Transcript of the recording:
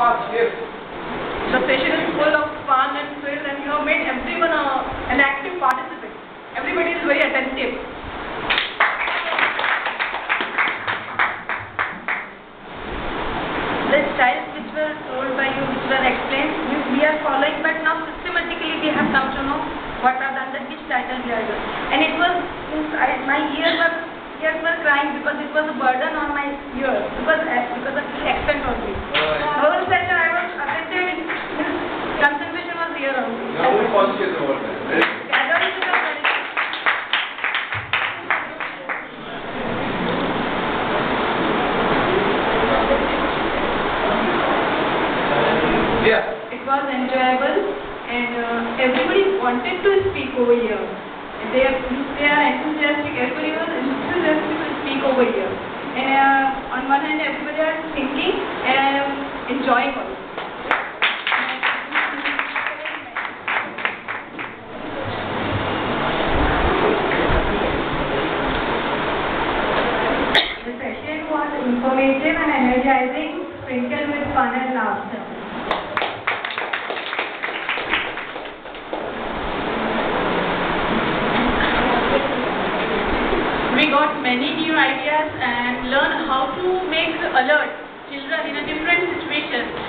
past years. The session is full of fun and thrill and you have made everyone a, an active participant. Everybody is very attentive. The styles which were told by you, which were explained, you, we are following but now systematically we have come to know what are the under which title we are doing. And it was, I, my ears were, ears were crying because it was a burden on my ears. Yeah. It was enjoyable and uh, everybody wanted to speak over here. They are, they are enthusiastic, everybody was enthusiastic to speak over here. And uh, on one hand everybody are thinking and I am enjoying also. The session was informative and energizing, sprinkled with fun and laughter. We got many new ideas and learn how to make alert children in a different situation